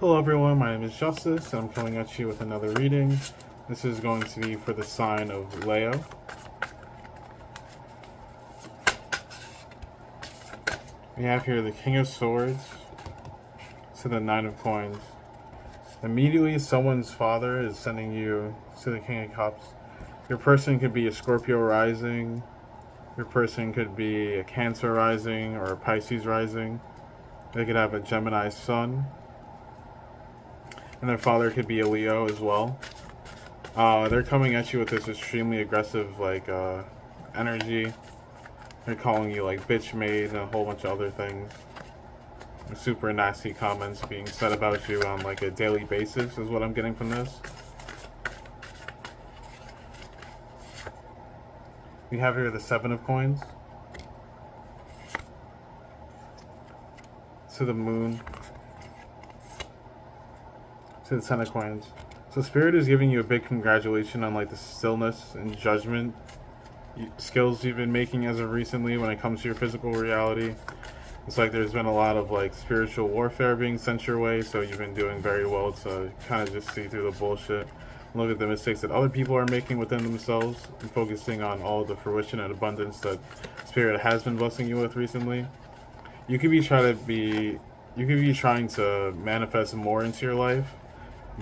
Hello everyone, my name is Justice, and I'm coming at you with another reading. This is going to be for the sign of Leo. We have here the King of Swords to the Nine of Coins. Immediately, someone's father is sending you to the King of Cups. Your person could be a Scorpio rising, your person could be a Cancer rising or a Pisces rising. They could have a Gemini sun and their father could be a Leo as well. Uh, they're coming at you with this extremely aggressive like uh, energy. They're calling you like bitch made and a whole bunch of other things. Super nasty comments being said about you on like a daily basis is what I'm getting from this. We have here the seven of coins. To the moon to the Ten of Coins. So Spirit is giving you a big congratulation on like the stillness and judgment skills you've been making as of recently when it comes to your physical reality. It's like there's been a lot of like spiritual warfare being sent your way, so you've been doing very well to kind of just see through the bullshit. Look at the mistakes that other people are making within themselves and focusing on all the fruition and abundance that Spirit has been blessing you with recently. You could be trying to be you could be trying to manifest more into your life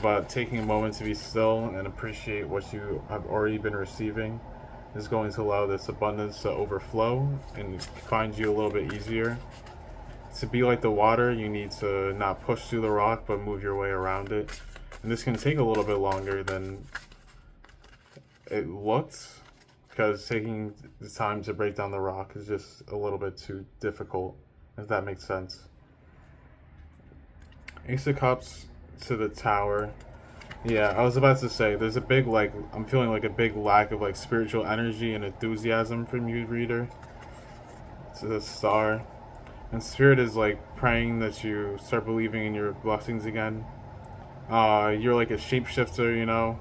but taking a moment to be still and appreciate what you have already been receiving is going to allow this abundance to overflow and find you a little bit easier. To be like the water, you need to not push through the rock, but move your way around it. And this can take a little bit longer than it looked, because taking the time to break down the rock is just a little bit too difficult, if that makes sense. Ace of Cups to the tower. Yeah, I was about to say, there's a big, like, I'm feeling like a big lack of, like, spiritual energy and enthusiasm from you, reader. To the star. And Spirit is, like, praying that you start believing in your blessings again. Uh, you're like a shapeshifter, you know?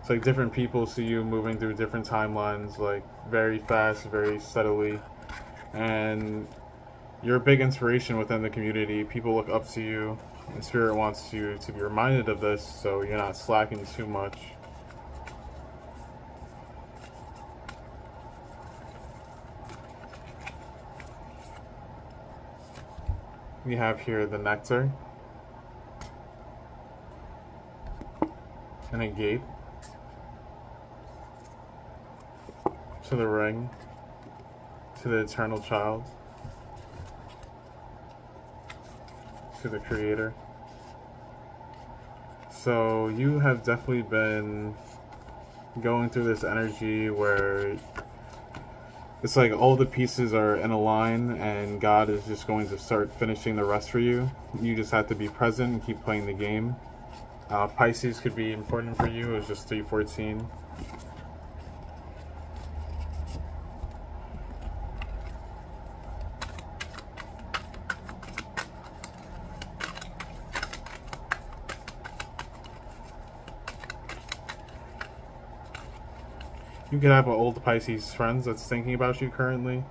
It's like different people see you moving through different timelines, like, very fast, very steadily. And you're a big inspiration within the community. People look up to you and Spirit wants you to be reminded of this so you're not slacking too much. We have here the nectar and a gate to the ring to the eternal child. to the creator. So you have definitely been going through this energy where it's like all the pieces are in a line and God is just going to start finishing the rest for you. You just have to be present and keep playing the game. Uh, Pisces could be important for you. It's just 314. You could have an old Pisces friends that's thinking about you currently.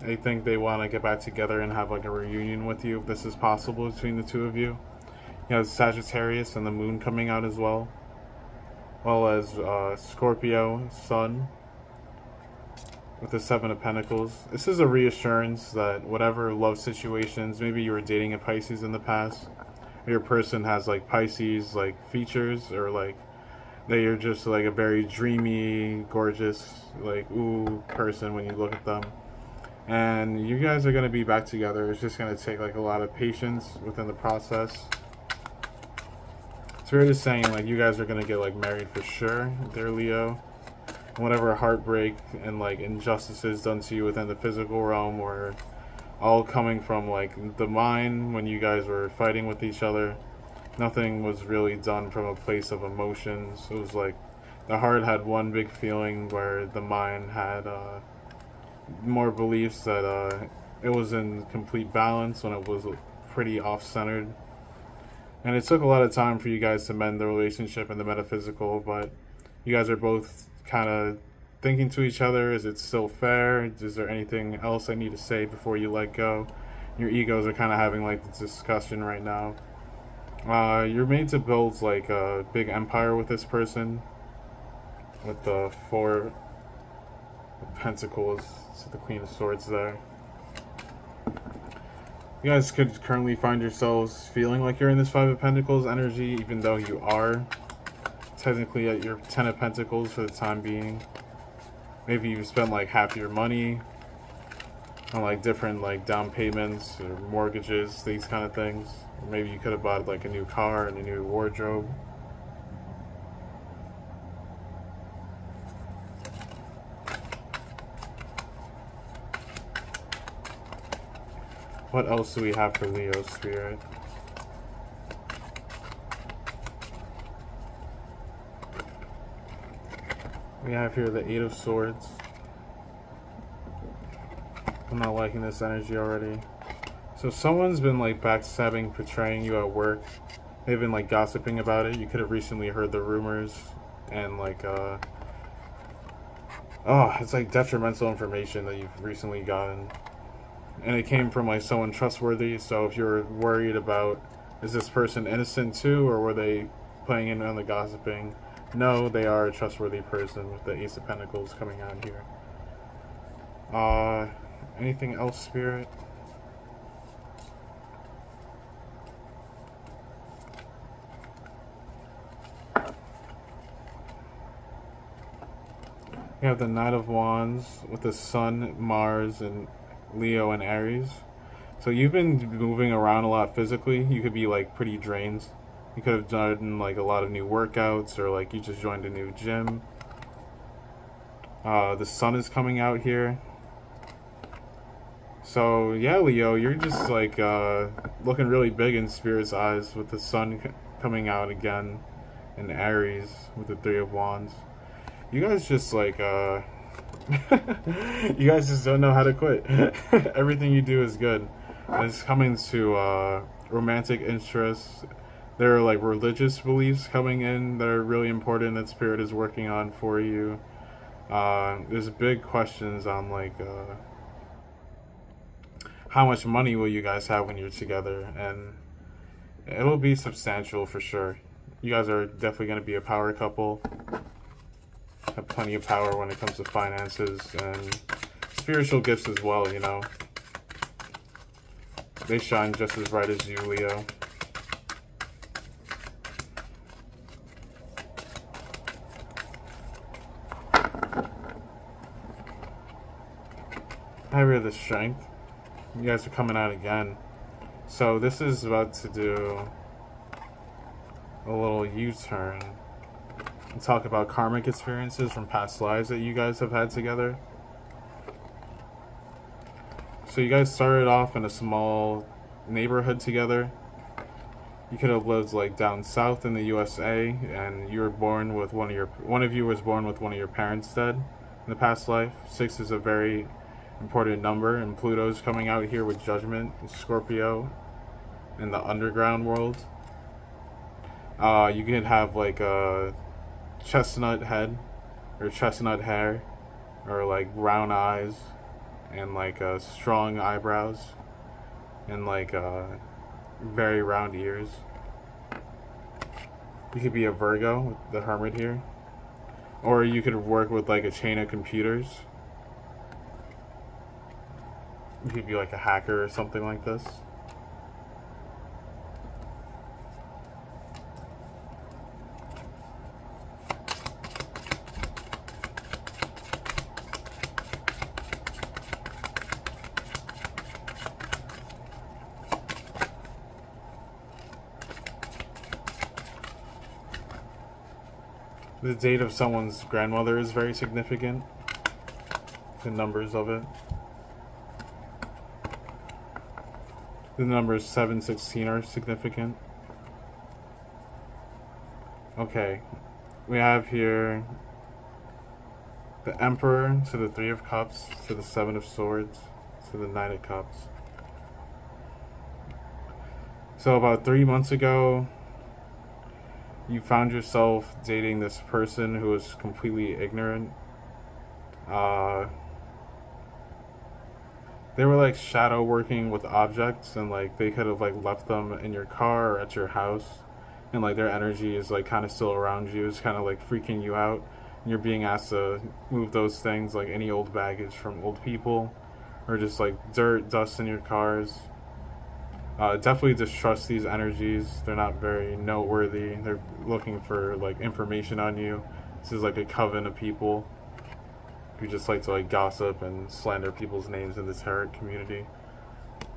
They think they want to get back together and have like a reunion with you if this is possible between the two of you. You have Sagittarius and the moon coming out as well. Well as uh, Scorpio, Sun, with the Seven of Pentacles. This is a reassurance that whatever love situations, maybe you were dating a Pisces in the past, your person has like Pisces like features or like that you're just like a very dreamy, gorgeous, like ooh person when you look at them. And you guys are gonna be back together. It's just gonna take like a lot of patience within the process. So we're just saying like you guys are gonna get like married for sure, dear Leo. whatever heartbreak and like injustices done to you within the physical realm were all coming from like the mind when you guys were fighting with each other nothing was really done from a place of emotions. It was like the heart had one big feeling where the mind had uh, more beliefs that uh, it was in complete balance when it was pretty off-centered. And it took a lot of time for you guys to mend the relationship and the metaphysical, but you guys are both kind of thinking to each other, is it still fair? Is there anything else I need to say before you let go? Your egos are kind of having like this discussion right now. Uh, you're made to build like a big empire with this person. With the four pentacles, so the Queen of Swords there. You guys could currently find yourselves feeling like you're in this Five of Pentacles energy, even though you are technically at your Ten of Pentacles for the time being. Maybe you've spent like half your money on like different like down payments or mortgages, these kind of things. Or maybe you could have bought like a new car and a new wardrobe. What else do we have for Leo Spirit? We have here the Eight of Swords. I'm not liking this energy already. So someone's been like backstabbing, betraying you at work. They've been like gossiping about it. You could have recently heard the rumors and like uh oh, it's like detrimental information that you've recently gotten. And it came from like someone trustworthy, so if you're worried about is this person innocent too or were they playing in on the gossiping? No, they are a trustworthy person with the Ace of Pentacles coming out here. Uh anything else, Spirit? We have the Knight of Wands with the Sun, Mars, and Leo and Aries. So you've been moving around a lot physically. You could be like pretty drained. You could have done like a lot of new workouts or like you just joined a new gym. Uh, the sun is coming out here. So yeah, Leo, you're just like uh, looking really big in Spirit's eyes with the sun coming out again in Aries with the Three of Wands. You guys just like, uh, you guys just don't know how to quit. Everything you do is good. And it's coming to uh, romantic interests. There are like religious beliefs coming in that are really important that Spirit is working on for you. Uh, there's big questions on like uh, how much money will you guys have when you're together, and it'll be substantial for sure. You guys are definitely going to be a power couple have plenty of power when it comes to finances and spiritual gifts as well, you know. They shine just as bright as you, Leo. I have the strength. You guys are coming out again. So this is about to do a little U-turn and talk about karmic experiences from past lives that you guys have had together. So you guys started off in a small neighborhood together. You could have lived like down south in the USA, and you were born with one of your one of you was born with one of your parents dead in the past life. Six is a very important number, and Pluto's coming out here with Judgment, Scorpio, in the underground world. Uh, you could have like a chestnut head or chestnut hair or like brown eyes and like uh, strong eyebrows and like uh, very round ears. You could be a Virgo with the Hermit here. Or you could work with like a chain of computers. Could be like a hacker or something like this. The date of someone's grandmother is very significant. The numbers of it. The numbers 716 are significant. Okay. We have here the Emperor to the Three of Cups to the Seven of Swords to the Knight of Cups. So about three months ago, you found yourself dating this person who was completely ignorant. Uh, they were like shadow working with objects and like they could have like left them in your car or at your house and like their energy is like kind of still around you. It's kind of like freaking you out. And you're being asked to move those things like any old baggage from old people or just like dirt dust in your cars. Uh, definitely distrust these energies. They're not very noteworthy. They're looking for like information on you. This is like a coven of people who just like to like gossip and slander people's names in the tarot community.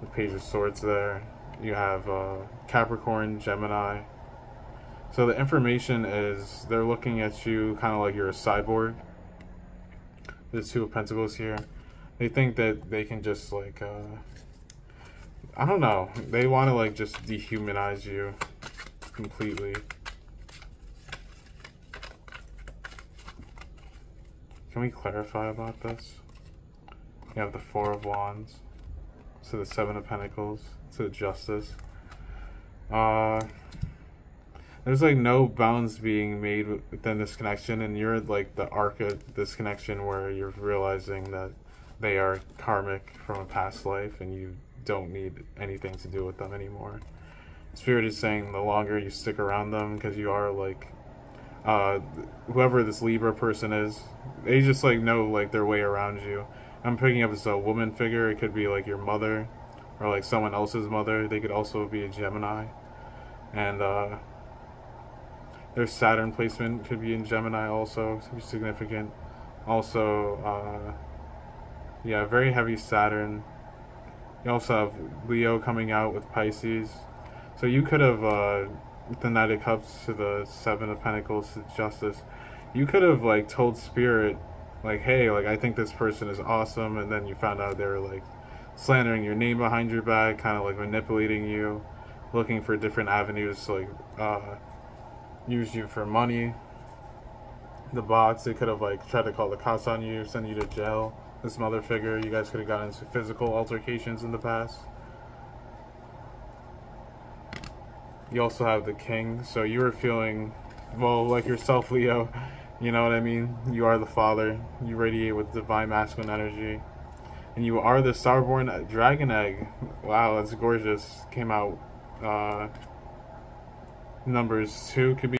The Page of Swords there. You have uh, Capricorn, Gemini. So the information is they're looking at you kind of like you're a cyborg. The Two of Pentacles here. They think that they can just like, uh, I don't know. They want to like just dehumanize you completely. Can we clarify about this? You have the Four of Wands, to the Seven of Pentacles, to the Justice. Uh, there's like no bounds being made within this connection, and you're like the arc of this connection where you're realizing that they are karmic from a past life, and you don't need anything to do with them anymore. Spirit is saying the longer you stick around them, because you are like uh, whoever this Libra person is, they just like know like their way around you. I'm picking up as a woman figure. It could be like your mother or like someone else's mother. They could also be a Gemini. And uh, their Saturn placement could be in Gemini also, significant. Also, uh, yeah, very heavy Saturn. You also have Leo coming out with Pisces. So you could have uh, the Knight of Cups to the Seven of Pentacles to Justice, you could have like told Spirit, like, hey, like I think this person is awesome, and then you found out they were like slandering your name behind your back, kind of like manipulating you, looking for different avenues to like uh, use you for money. The box, they could have like tried to call the cops on you, send you to jail. This mother figure, you guys could have gotten into physical altercations in the past. You also have the king so you were feeling well like yourself leo. You know what i mean? You are the father. You radiate with divine masculine energy. And you are the starborn dragon egg. Wow that's gorgeous. Came out uh numbers two could be